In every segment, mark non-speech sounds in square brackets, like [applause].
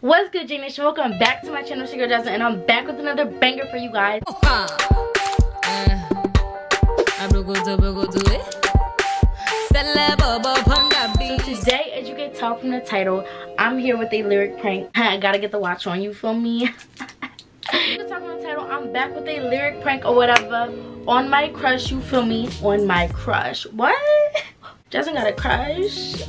What's good, J Nation? Welcome back to my channel, Sugar Jasmine, and I'm back with another banger for you guys. Uh, So today, as you can tell from the title, I'm here with a lyric prank. [laughs] I gotta get the watch on, you feel me? [laughs] you can tell from the title, I'm back with a lyric prank or whatever on my crush, you feel me? On my crush. What? Jasmine got a crush?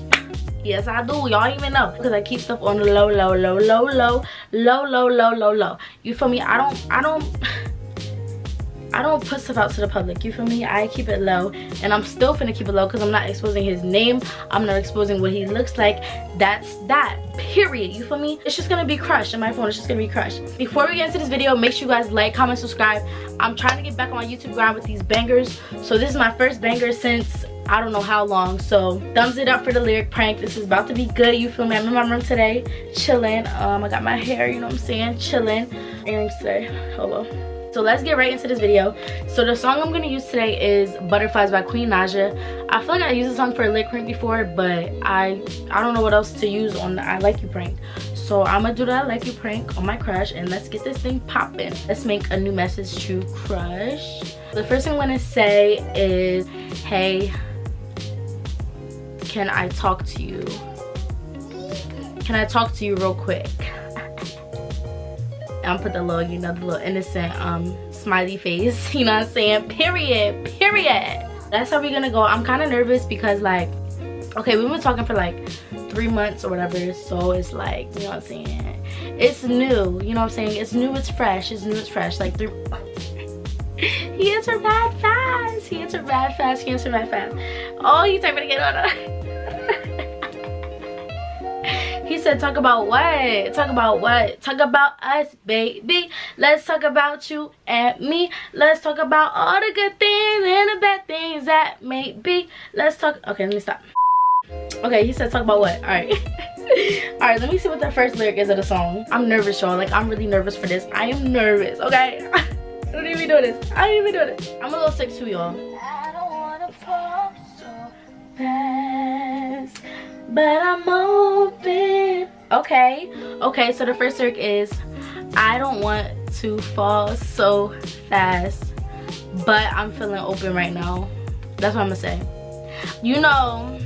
Yes, I do. Y'all even know. Because I keep stuff on the low, low, low, low, low, low, low, low, low, low. You feel me? I don't, I don't, [laughs] I don't put stuff out to the public. You feel me? I keep it low. And I'm still finna keep it low because I'm not exposing his name. I'm not exposing what he looks like. That's that. Period. You feel me? It's just gonna be crushed on my phone. It's just gonna be crushed. Before we get into this video, make sure you guys like, comment, subscribe. I'm trying to get back on my YouTube grind with these bangers. So this is my first banger since I don't know how long. So thumbs it up for the lyric prank. This is about to be good. You feel me? I'm in my room today, chilling. Um, I got my hair, you know what I'm saying? Chilling. Earrings today. Hello. So let's get right into this video. So the song I'm gonna use today is Butterflies by Queen Naija. I feel like I used this song for a lyric prank before, but I I don't know what else to use on the I Like You prank. So I'm gonna do the I Like You prank on my crush and let's get this thing popping. Let's make a new message to crush. The first thing I'm gonna say is, hey, can I talk to you? Can I talk to you real quick? I'm put the little, you know, the little innocent um smiley face, [laughs] you know what I'm saying? Period, period. That's how we're gonna go. I'm kind of nervous because like, okay, we've been talking for like three months or whatever, so it's like, you know what I'm saying? It's new, you know what I'm saying? It's new, it's fresh, it's new, it's fresh. Like three, [laughs] he answered bad fast. He answered bad fast, he answered bad fast. Oh, he's typing again, hold on. [laughs] said, talk about what? Talk about what? Talk about us, baby. Let's talk about you and me. Let's talk about all the good things and the bad things that may be. Let's talk. Okay, let me stop. Okay, he said, talk about what? All right. [laughs] all right, let me see what the first lyric is of the song. I'm nervous, y'all. Like, I'm really nervous for this. I am nervous, okay? I [laughs] don't even do this. I don't even do this. I'm a little sick too, y'all. I don't wanna fall so fast but I'm open. Okay, okay, so the first lyric is, I don't want to fall so fast, but I'm feeling open right now. That's what I'm gonna say. You know,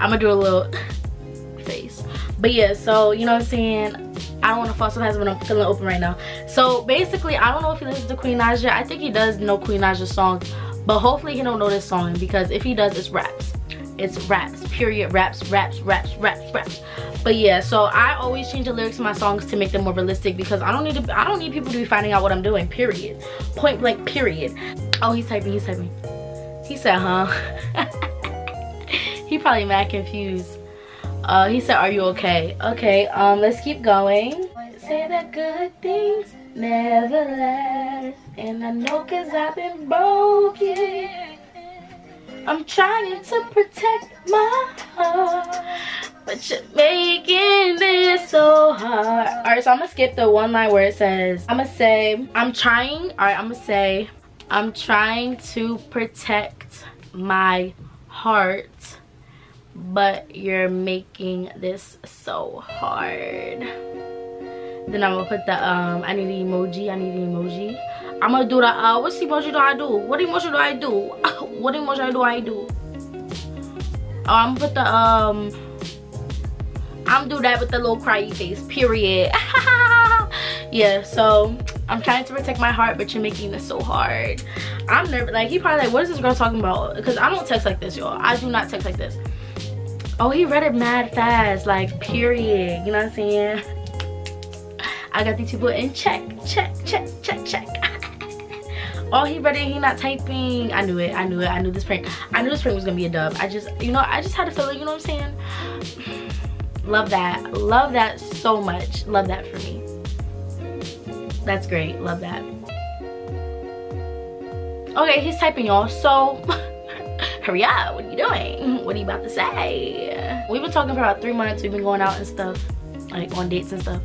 I'm gonna do a little [laughs] face. But yeah, so you know what I'm saying? I don't want to fall so fast, but I'm feeling open right now. So basically, I don't know if he listens to Queen Naija. I think he does know Queen Naija's songs, but hopefully he don't know this song because if he does, it's raps it's raps period raps raps raps raps raps. But yeah so i always change the lyrics to my songs to make them more realistic because i don't need to i don't need people to be finding out what i'm doing period. Point blank period. Oh he's typing he's typing he said huh? [laughs] He probably mad confused. Uh he said are you okay? Okay um let's keep going. Say that good things never last and i know cause i've been broken I'm trying to protect my heart, but you're making this so hard. All right, so I'm gonna skip the one line where it says, I'm gonna say, I'm trying, all right, I'm gonna say, I'm trying to protect my heart, but you're making this so hard. Then I'm gonna put the, um, I need an emoji, I need an emoji. I'm gonna do the uh what emoji do I do? What emotion do I do? [laughs] what emotion do I do? Oh, I'm gonna put the um I'm do that with the little cryy face, period. [laughs] yeah, so I'm trying to protect my heart, but you're making this so hard. I'm nervous. Like, he probably like, what is this girl talking about? Because I don't text like this, y'all. I do not text like this. Oh, he read it mad fast. Like, period. You know what I'm saying? I got these people in check, check, check, check, check. Oh he ready he not typing. I knew it i knew it i knew this prank. I knew this prank was gonna be a dub. I just you know i just had a feeling you know what i'm saying? Love that. Love that so much. Love that for me. That's great. Love that. Okay he's typing y'all. So [laughs] hurry up. What are you doing? What are you about to say? We've been talking for about three months. We've been going out and stuff like on dates and stuff.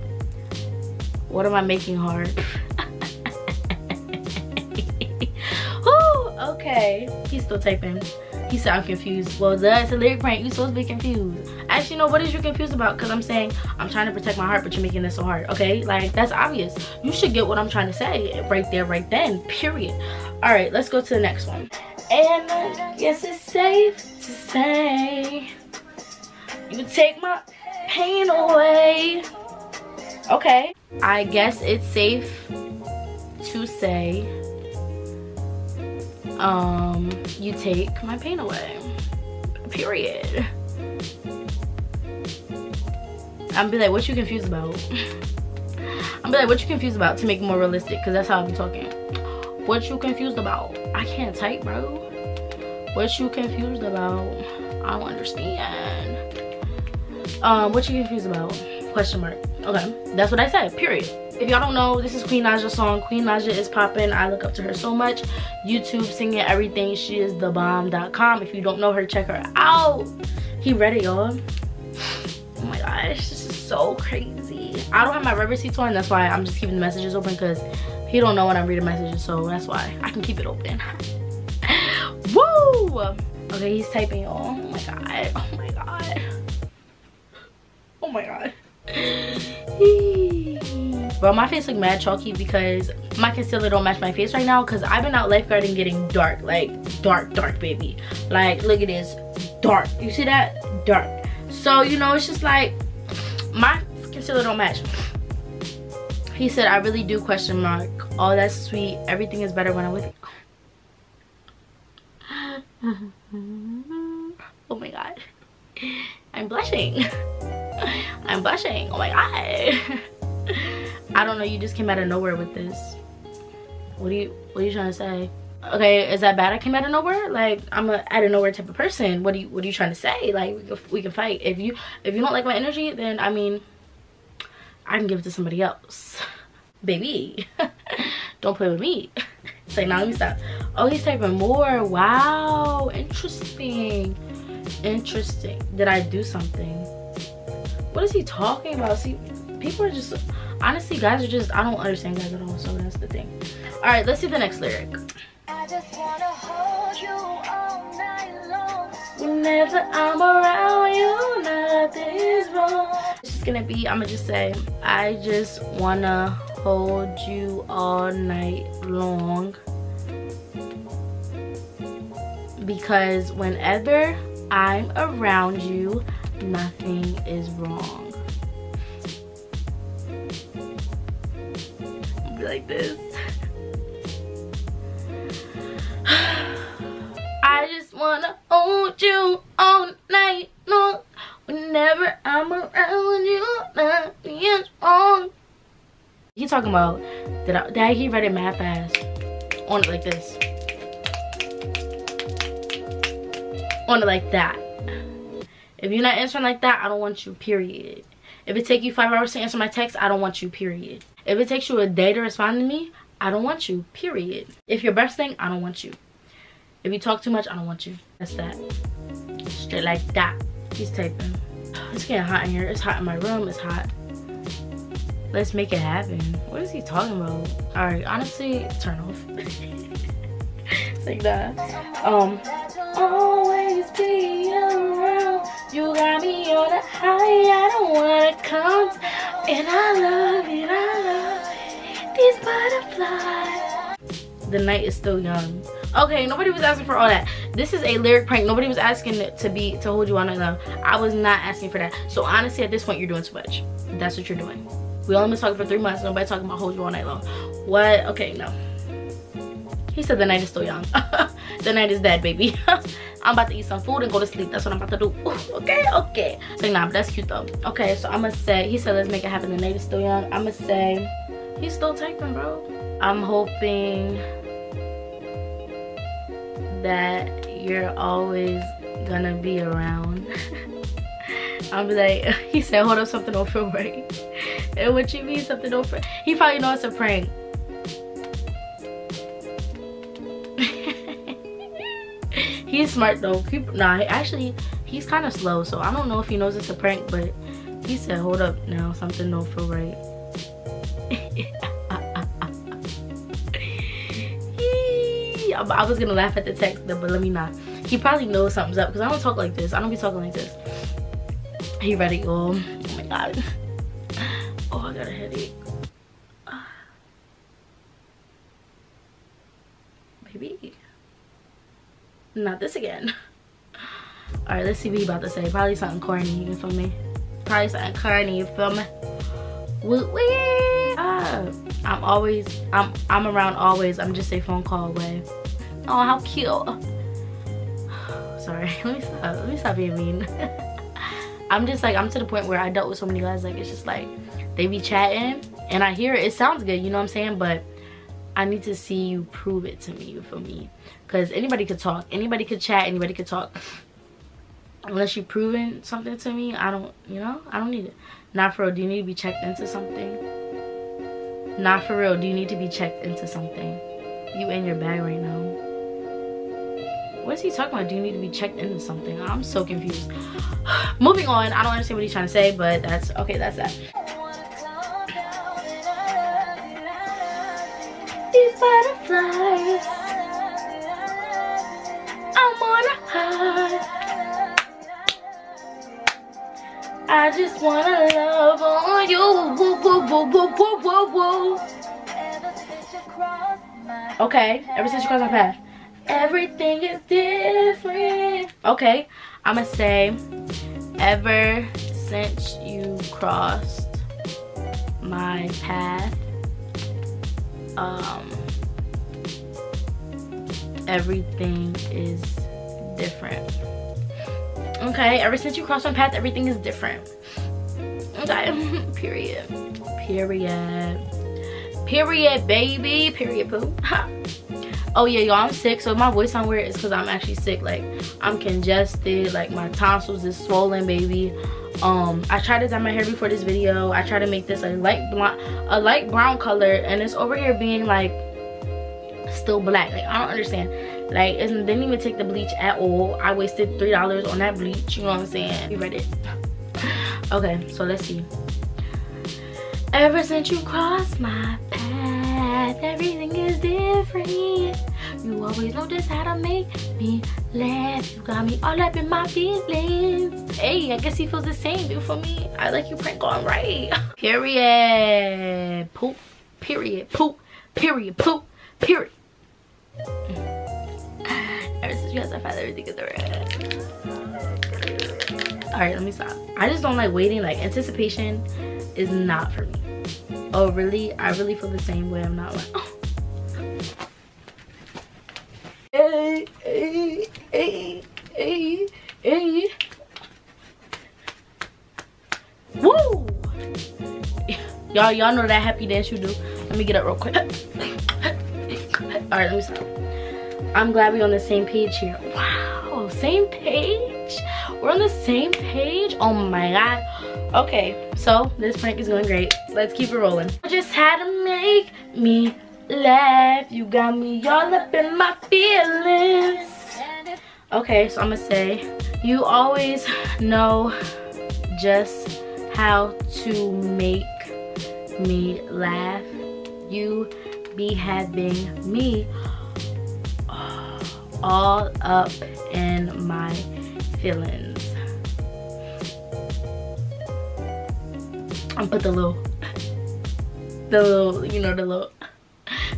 What am i making hard [laughs] okay he's still typing He said, I'm confused. Well, that's a lyric prank. You're supposed to be confused. Actually, no, what is you confused about? Because I'm saying I'm trying to protect my heart, but you're making this so hard. Okay? Like, that's obvious. You should get what I'm trying to say right there, right then. Period. All right, let's go to the next one. And guess it's safe to say you take my pain away. Okay. I guess it's safe to say um you take my pain away. Period. I'm be like, what you confused about? [laughs] I'm be like, what you confused about to make it more realistic? Because that's how I'm talking. What you confused about? I can't type, bro. What you confused about? I don't understand. Um, what you confused about? Question mark. Okay, that's what I said, period. If y'all don't know, this is Queen Naija's song. Queen Naija is popping. I look up to her so much. YouTube, singing, everything. She is the bomb.com. If you don't know her, check her out. He read it, y'all. Oh my gosh, this is so crazy. I don't have my rubber seats on. That's why I'm just keeping the messages open because he don't know when I'm reading messages. So that's why I can keep it open. [laughs] Woo! Okay, he's typing, y'all. Oh my god. Oh my god. Oh my god. [laughs] Bro, my face look mad chalky because my concealer don't match my face right now because I've been out lifeguarding getting dark. Like, dark, dark, baby. Like, look at this. Dark. You see that? Dark. So, you know, it's just like, my concealer don't match. He said, I really do question mark. Oh, that's sweet. Everything is better when I'm with you. [laughs] oh my god. [laughs] I'm blushing. [laughs] I'm blushing. Oh my god. I don't know, you just came out of nowhere with this. What are you what are you trying to say? Okay, is that bad I came out of nowhere? Like I'm a out of nowhere type of person. What are you what are you trying to say? Like we can, we can fight. If you if you don't like my energy, then I mean I can give it to somebody else. [laughs] Baby. [laughs] don't play with me. It's like, now let me stop. Oh, he's typing more. Wow. Interesting. Interesting. Did I do something? What is he talking about? See, people are just honestly guys are just i don't understand guys at all so that's the thing all right let's see the next lyric Whenever I'm around you, nothing's wrong. It's just gonna be, I'ma just say, I just wanna hold you all night long. Because whenever I'm around you, nothing is wrong. Talking about that I, that he read it mad fast. On it like this. On it like that. If you're not answering like that, I don't want you, period. If it take you five hours to answer my text, I don't want you, period. If it takes you a day to respond to me, I don't want you, period. If you're bursting, I don't want you. If you talk too much, I don't want you. That's that. Straight like that. He's typing. [sighs] It's getting hot in here. It's hot in my room. It's hot. Let's make it happen. What is he talking about? Alright, honestly, turn off. [laughs] like that. Um, always be around. You got me on a high. I don't wanna come. And I love it. I love these butterflies. The night is still young. Okay, nobody was asking for all that. This is a lyric prank. Nobody was asking to be to hold you on love. I was not asking for that. So honestly, at this point, you're doing too much. That's what you're doing. We only been talking for three months. Nobody talking about hold you all night long. What? Okay, no. He said the night is still young. [laughs] the night is dead, baby. [laughs] I'm about to eat some food and go to sleep. That's what I'm about to do. [laughs] okay, okay. So nah, but that's cute though. Okay, so I'm gonna say, he said let's make it happen. The night is still young. I'm gonna say, he's still typing, bro. I'm hoping that you're always gonna be around. Be like, he said, hold up, something don't feel right. And what you mean something don't He probably knows it's a prank. [laughs] he's smart though. He, nah, actually, he's kind of slow, so I don't know if he knows it's a prank, but he said, hold up now, something don't feel right. [laughs] I was gonna laugh at the text, but let me not. he probably knows something's up because I don't talk like this. I don't be talking like this. He ready, oh, oh my god. I got a headache. [sighs] Baby. Not this again. [laughs] Alright, let's see what he about to say. Probably something corny, you feel me? Probably something corny, you feel me? Woo wee! Ah, I'm always, I'm, I'm around always. I'm just a phone call away. Oh, how cute. [sighs] Sorry, [laughs] let me stop, let me stop being mean. [laughs] I'm just like, I'm to the point where I dealt with so many guys, like, it's just like, they be chatting, and I hear it, it sounds good, you know what I'm saying? But I need to see you prove it to me, you feel me? Because anybody could talk, anybody could chat, anybody could talk. Unless you're proving something to me, I don't, you know, I don't need it. Not for real, do you need to be checked into something? Not for real, do you need to be checked into something? You in your bag right now. What is he talking about? Do you need to be checked into something? I'm so confused. [sighs] Moving on, I don't understand what he's trying to say, but that's, okay, that's that. Okay, ever since you crossed my path. Everything is different. Okay, I'ma say, ever since you crossed my path, um, everything is different okay ever since you crossed my path everything is different okay [laughs] period period period baby. Period poo oh yeah y'all i'm sick. So my voice sound weird is because i'm actually sick. Like i'm congested. Like my tonsils is swollen baby. Um i tried to dye my hair before this video. I tried to make this a light blonde a light brown color and it's over here being like still black. Like i don't understand. Like it didn't even take the bleach at all. I wasted three dollars on that bleach. You know what i'm saying? You read it? [laughs] Okay so let's see ever since you crossed my path everything is different. You always know just how to make me laugh. You got me all up in my feelings. Hey i guess he feels the same you for me. I like you prank on right. [laughs] Period. Poop. Period. Poop. Period. Poop. Period. Mm. Ever since you guys I found everything is alright. Alright, let me stop. I just don't like waiting. Like anticipation is not for me. Oh really? I really feel the same way. I'm not like. [laughs] Hey, hey, hey, hey, hey. Woo! Y'all, y'all know that happy dance you do. Let me get up real quick. Alright, let me stop. I'm glad we're on the same page here. Wow, same page? We're on the same page? Oh my god. Okay, so this prank is going great. Let's keep it rolling. I just had to make me laugh. You got me all up in my feelings. Okay, so I'm gonna say, you always know just how to make me laugh. You be having me all up in my feelings. I put the little, the little, you know, the little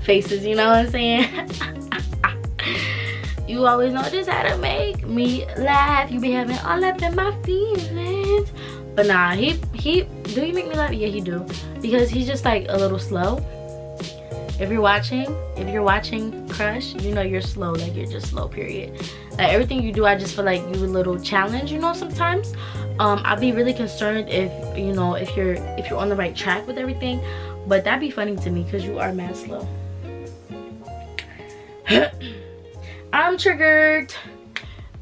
faces, you know what I'm saying? [laughs] you always know just how to make me laugh. You be having all up in my feelings. But nah, he, he, do you make me laugh? Yeah, he do. Because he's just like a little slow if you're watching if you're watching crush you know you're slow like you're just slow period like everything you do i just feel like you a little challenge you know sometimes um i'd be really concerned if you know if you're if you're on the right track with everything but that'd be funny to me because you are mad slow [clears throat] i'm triggered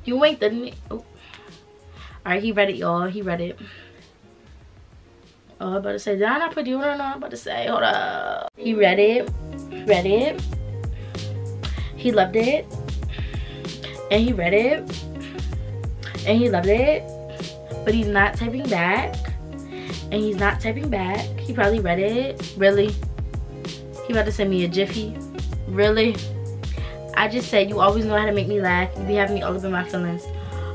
you ain't the oh. all right he read it y'all he read it Oh, I'm about to say, did I not put you on? I'm about to say, hold up. He read it read it. He loved it. And he read it. And he loved it. But he's not typing back. And he's not typing back. He probably read it. Really? He about to send me a jiffy. Really? I just said you always know how to make me laugh. You be having me all up in my feelings.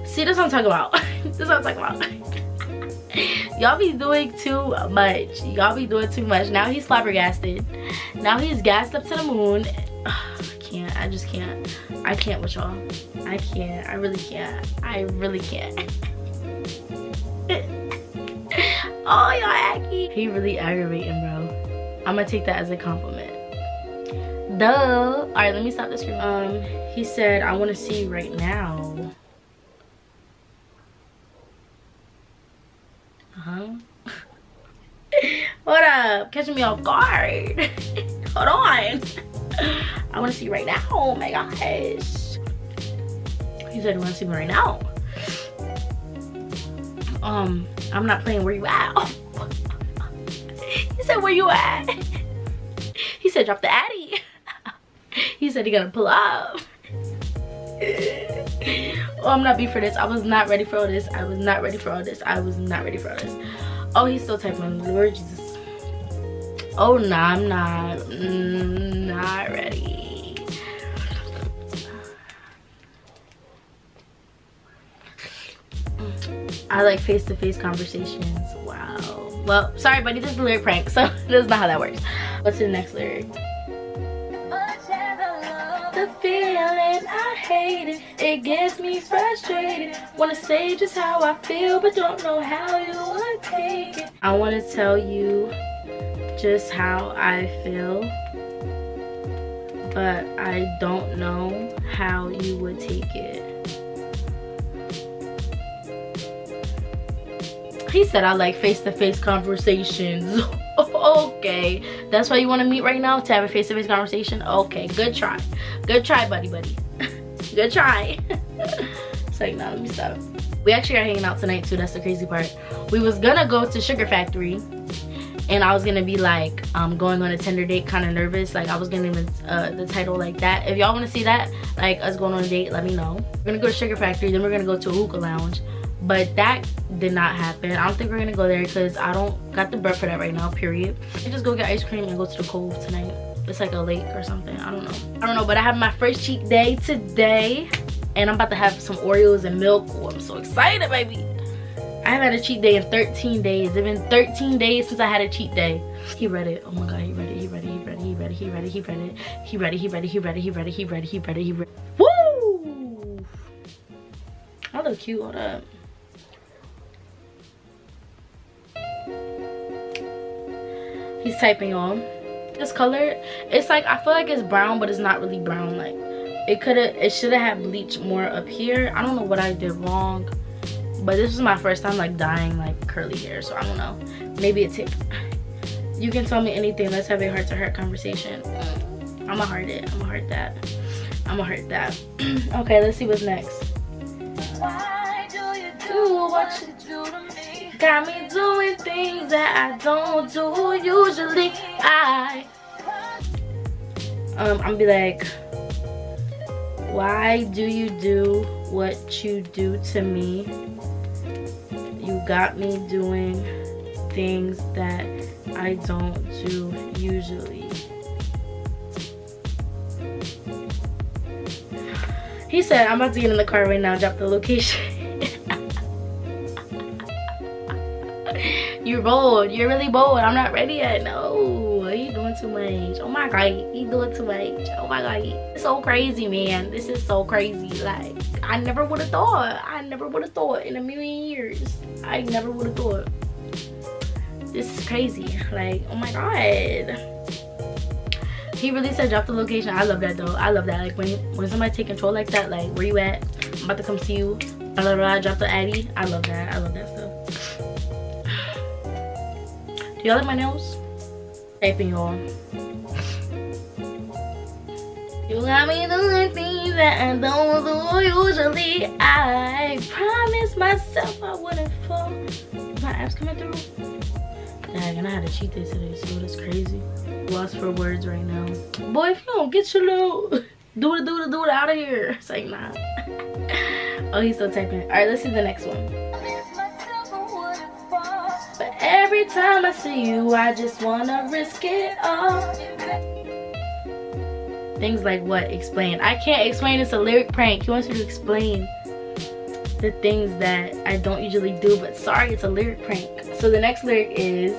See, this I'm talking about. [laughs] this I'm talking about. [laughs] Y'all be doing too much. Y'all be doing too much. Now he's flabbergasted. Now he's gassed up to the moon. [sighs] I can't. I just can't. I can't with y'all. I can't. I really can't. I really can't. [laughs] oh, y'all aggy. He really aggravating, bro. I'm gonna take that as a compliment. Duh. All right, let me stop the screen. Um, he said, I want to see you right now. Uh-huh. [laughs] what up? Catching me off guard. [laughs] Hold on. I want to see right now. Oh my gosh. He said, you want to see me right now? Um, I'm not playing where you at. [laughs] he said, where you at? He said, drop the addy. [laughs] he said he gonna pull up. [laughs] oh, I'm not beat for this. I was not ready for all this. I was not ready for all this. I was not ready for all this. Oh, he's still typing. Lord Jesus. Oh, no, nah, I'm not. Mm, not ready. I like face-to-face -face conversations. Wow. Well, sorry, buddy. This is a lyric prank, so [laughs] this is not how that works. What's the next lyric? The feeling, I hate it. It gets me frustrated. Wanna say just how I feel, but don't know how you would take it. I wanna tell you just how I feel, but I don't know how you would take it. He said I like face-to-face -face conversations. [laughs] okay, that's why you want to meet right now to have a face-to-face -face conversation? Okay, good try. Good try, buddy, buddy. [laughs] good try. [laughs] it's like, nah, let me stop. We actually are hanging out tonight too, that's the crazy part. We was gonna go to Sugar Factory and I was gonna be like um, going on a Tinder date kind of nervous. Like I was gonna uh, the title like that. If y'all want to see that like us going on a date let me know. We're gonna go to Sugar Factory then we're gonna go to a hookah lounge. But that did not happen. I don't think we're gonna go there because i don't got the breath for that right now period. I just go get ice cream and go to the cove tonight. It's like a lake or something. I don't know. I don't know but i have my first cheat day today and i'm about to have some oreos and milk. Oh, i'm so excited baby i haven't had a cheat day in 13 days it's been 13 days since i had a cheat day he read it oh my god he read it he read it he read it he read it he read it he read it he read it he read it he read it he read it he read it he read it he read it woo i look cute hold up he's typing on this color it's like i feel like it's brown but it's not really brown like it could have it should have had bleach more up here i don't know what i did wrong but this was my first time like dyeing like curly hair so i don't know. Maybe it's it you can tell me anything. Let's have a heart to heart conversation. I'm gonna heart it. I'm gonna heart that. I'm gonna heart that. [clears throat] Okay let's see what's next. Why do you do what you do to me Got me doing things that I don't do usually. I um I'm be like, why do you do what you do to me? Got me doing things that I don't do usually. He said, I'm about to get in the car right now, drop the location. [laughs] You're bold. You're really bold. I'm not ready yet. No. Too much. Oh my god. He doing too much. Oh my god. It's so crazy, man. This is so crazy. Like, I never would have thought. I never would have thought in a million years. I never would have thought. This is crazy. Like, oh my god. He really said drop the location. I love that though. I love that. Like when when somebody take control like that, like where you at? I'm about to come see you. Blah, blah, blah, drop the addy. I love that. I love that stuff [sighs] do y'all like my nails? Y'all. You got me doing things that I don't do usually. I promised myself I wouldn't fall. My app's coming through. Dang, and I had to cheat day today, so that's crazy. Lost for words right now. Boy, if you don't get your little do it, do it, do it out of here. It's like, nah. [laughs] oh, he's still typing. All right, let's see the next one. Every time I see you, I just wanna risk it all. Things like what? Explain. I can't explain. It's a lyric prank. He wants me to explain the things that I don't usually do. But sorry, it's a lyric prank. So the next lyric is,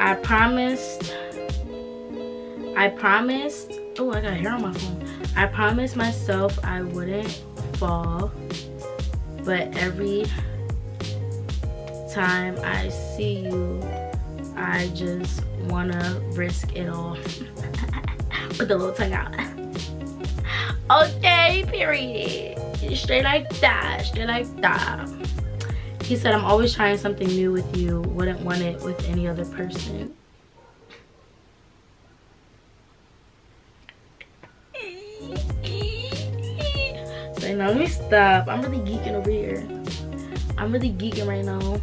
I promised, I promised, oh, I got hair on my phone. I promised myself I wouldn't fall. But every time I see you, I just wanna risk it all. [laughs] Put the little tongue out. [laughs] okay, period. Straight like that, straight like that. He said, I'm always trying something new with you. Wouldn't want it with any other person. So now let me stop. I'm really geeking over here. I'm really geeking right now.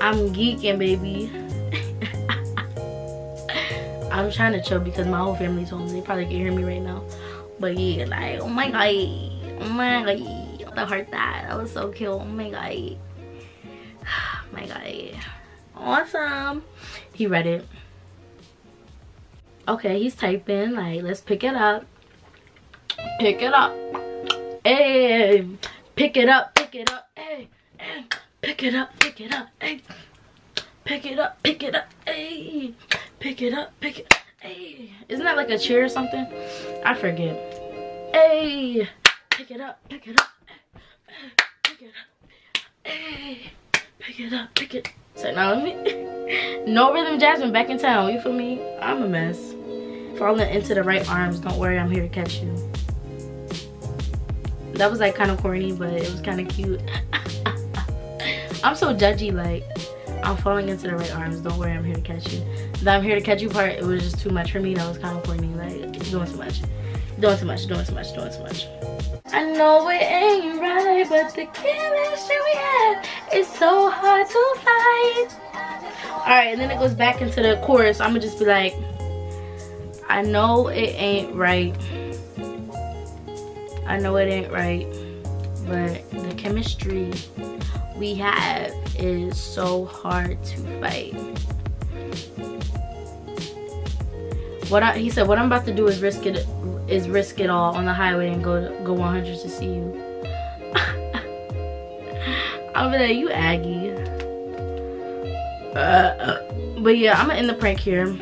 I'm geeking, baby. [laughs] I'm trying to chill because my whole family's home. They probably can hear me right now. But yeah, like, oh my god. Oh my god. The heart that. That was so cute. Oh my god. [sighs] Oh my god. Awesome. He read it. Okay, he's typing. Like, let's pick it up. Pick it up. Hey. Pick it up. Pick it up. Hey. hey. Pick it up, pick it up, hey. Pick it up, pick it up, hey. Pick it up, pick it up, hey. Isn't that like a cheer or something? I forget. Hey. Pick it up, pick it up, pick it up, hey. Pick it up, pick it. So now let me. no rhythm, Jasmine back in town. You feel me? I'm a mess. Falling into the right arms. Don't worry, I'm here to catch you. That was like kind of corny, but it was kind of cute. I'm so judgy, like, I'm falling into the right arms. Don't worry, I'm here to catch you. The I'm here to catch you part, it was just too much for me. That was kind of corny, like, doing too much. Doing too much, doing too much, doing too much. I know it ain't right, but the chemistry we have is so hard to fight. Alright, and then it goes back into the chorus. I'm gonna just be like, I know it ain't right. I know it ain't right, but the chemistry we have is so hard to fight. What I, he said, what I'm about to do is risk it is risk it all on the highway and go go 100 to see you. [laughs] Be like, you Aggie. Uh, but yeah, I'm gonna end the prank here.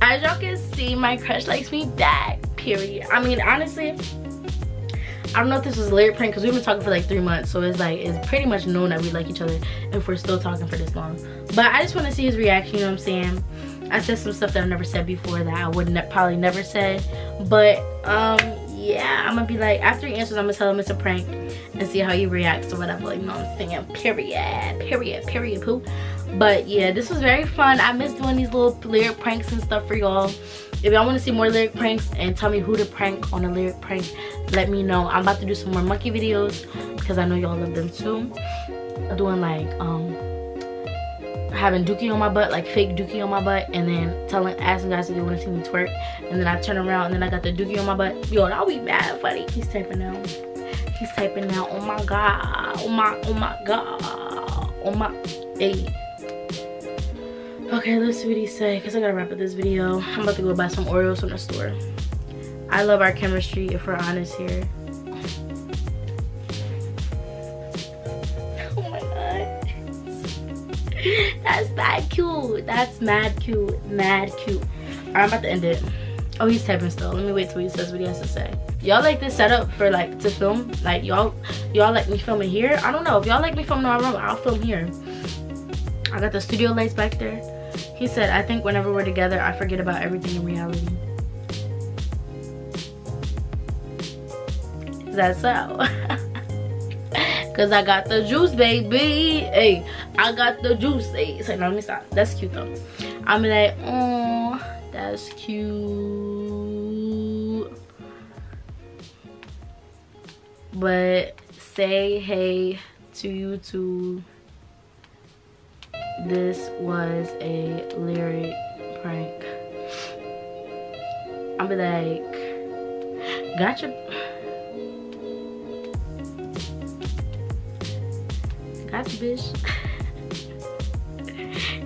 As y'all can see, my crush likes me back, period. I mean, honestly, I don't know if this was a lyric prank because we've been talking for like three months. So it's like, it's pretty much known that we like each other if we're still talking for this long. But I just want to see his reaction, you know what I'm saying? I said some stuff that I've never said before that I would ne probably never said. But um, yeah, I'm gonna be like, after he answers, I'm gonna tell him it's a prank and see how he reacts or whatever. Like, you know what I'm saying? Period, period, period, poo. But yeah, this was very fun. I miss doing these little lyric pranks and stuff for y'all if y'all want to see more lyric pranks and tell me who to prank on a lyric prank let me know. I'm about to do some more monkey videos because i know y'all love them too. Doing like um having dookie on my butt like fake dookie on my butt and then telling asking guys if they want to see me twerk. And then i turn around and then i got the dookie on my butt. Yo that'll be mad funny he's typing now. He's typing now. Oh my god. Oh my oh my god. Oh my hey. Okay, let's see what he say, because I gotta wrap up this video. I'm about to go buy some Oreos from the store. I love our chemistry, if we're honest here. [laughs] Oh my god. That's mad cute. That's mad cute. Mad cute. I'm about to end it. Oh, he's typing still. Let me wait till he says what he has to say. Y'all like this setup for like to film? Like y'all y'all like me filming here? I don't know. If y'all like me filming in my room, I'll film here. I got the studio lights back there. He said, I think whenever we're together, I forget about everything in reality. Is that so? Cause I got the juice, baby. Hey, I got the juice. Hey, so no, let me stop. That's cute though. I'm like, oh, that's cute. But say hey to YouTube this was a lyric prank. I'll be like, gotcha. Gotcha, bitch.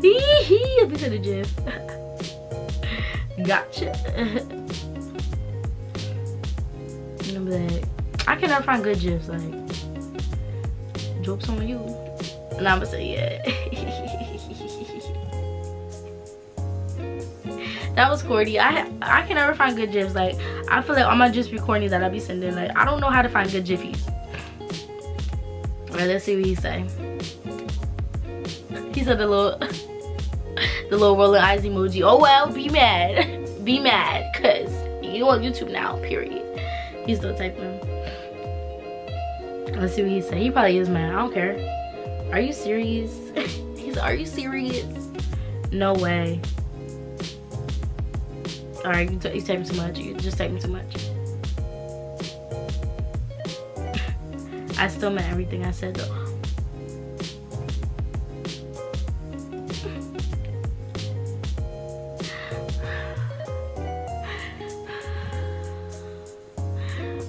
Hee hee, I'll be to the gym. Gotcha. Remember that. I can never find good gifs. Like, some of you. And I'm gonna say, yeah. [laughs] that was corny. I I can never find good gifs. Like, I feel like all my gifs be corny that I be sending. Like, I don't know how to find good jiffies. Alright, let's see what he say. He said the little, [laughs] the little rolling eyes emoji. Oh well, be mad, [laughs] be mad, cause you on YouTube now. Period. He's still typing. Let's see what he said. He probably is mad. I don't care. Are you serious? [laughs] He's, are you serious? No way. All right, you he's typing too much. You just typing too much. I still meant everything I said though.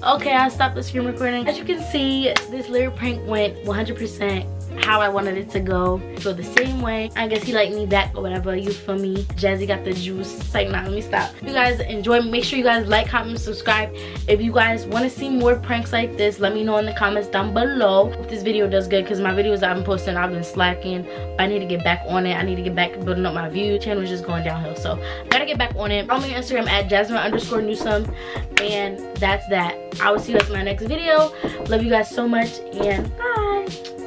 okay i stopped the screen recording as you can see this lyric prank went 100 percent how I wanted it to go. So the same way, I guess he liked me back or whatever, you feel me? Jazzy got the juice. like, nah, let me stop. If you guys enjoy, make sure you guys like, comment, subscribe. If you guys want to see more pranks like this, let me know in the comments down below. If this video does good, because my videos I've been posting, I've been slacking. I need to get back on it. I need to get back building up my view. Channel is just going downhill. So I gotta get back on it. Follow me on Instagram at Jasmine underscore Newsome. And that's that. I will see you guys in my next video. Love you guys so much and bye.